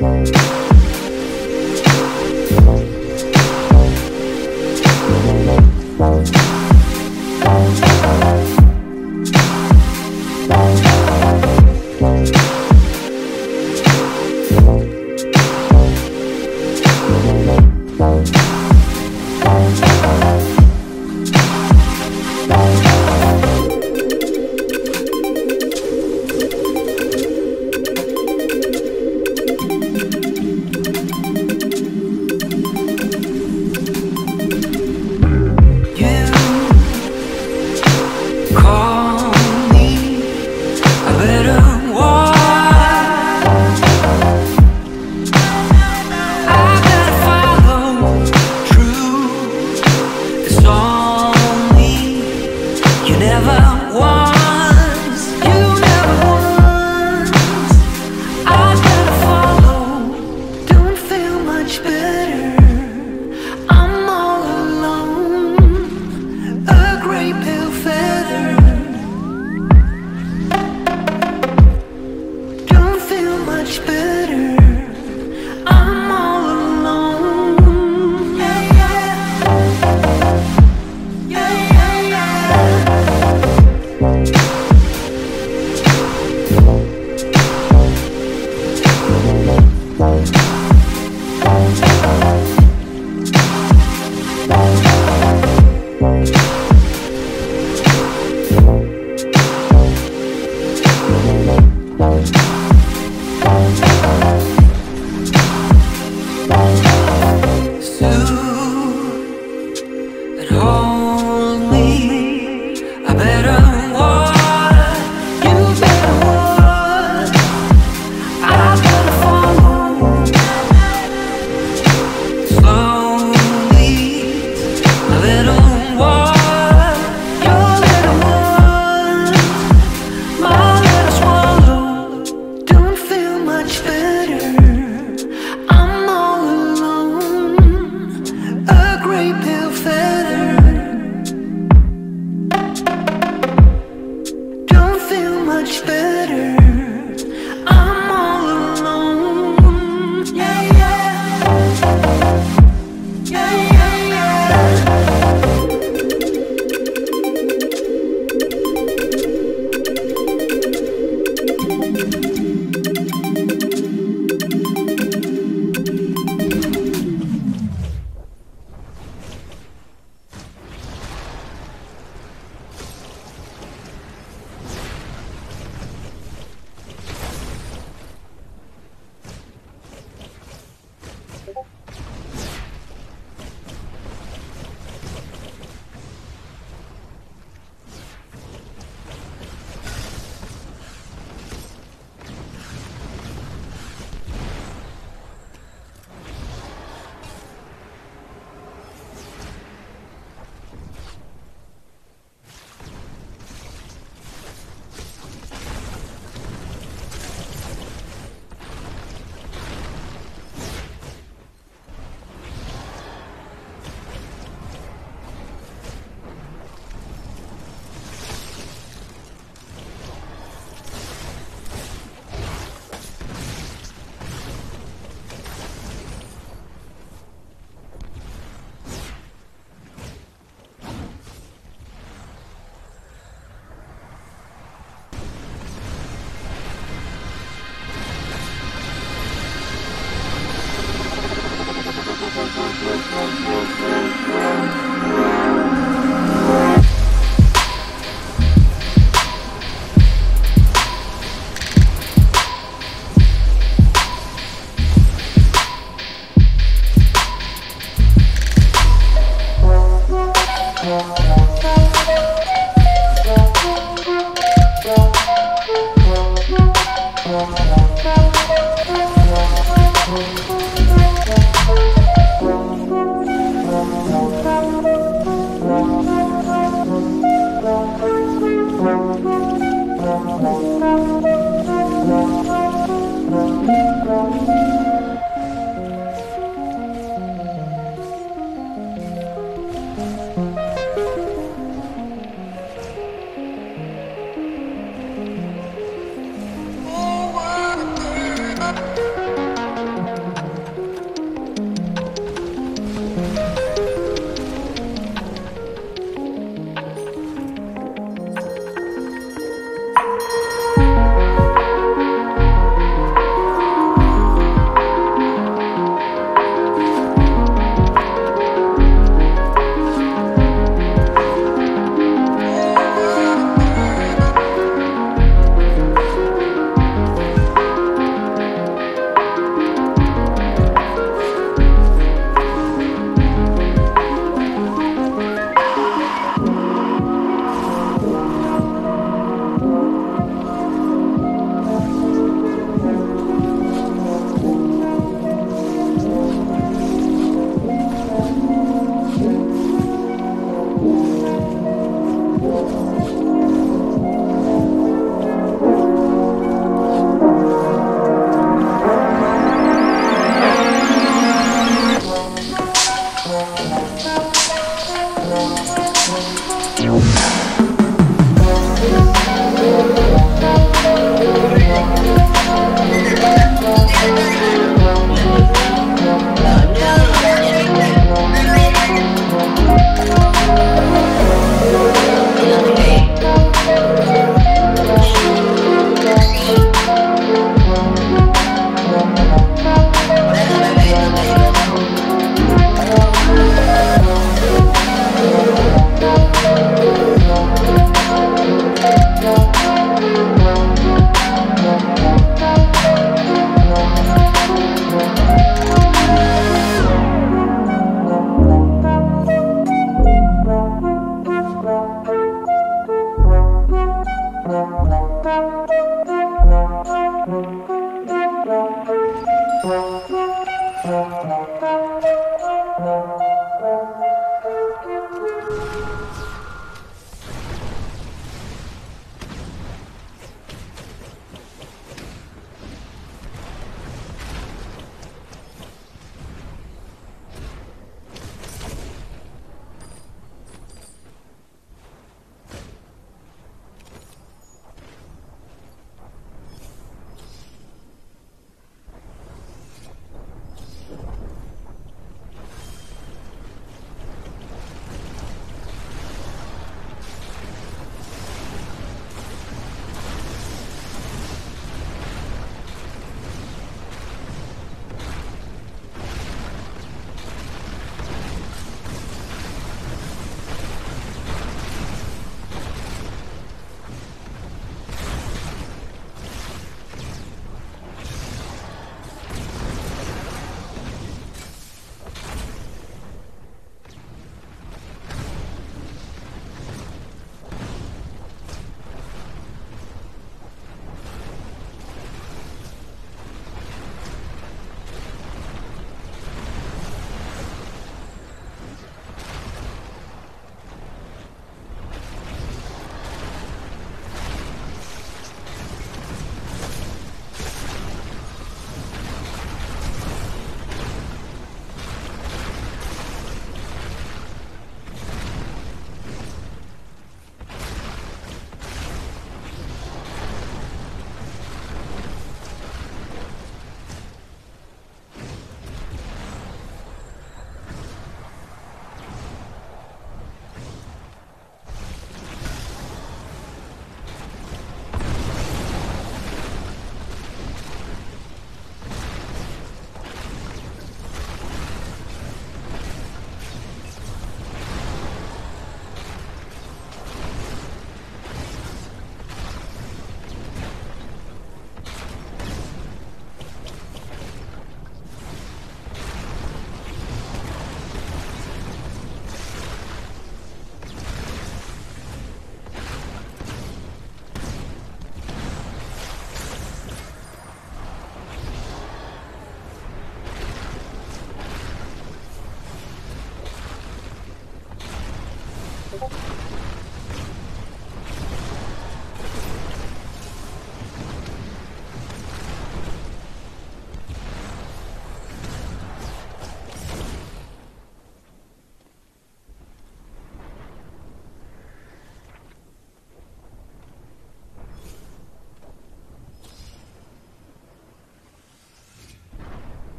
Bye. Bye. Thank you.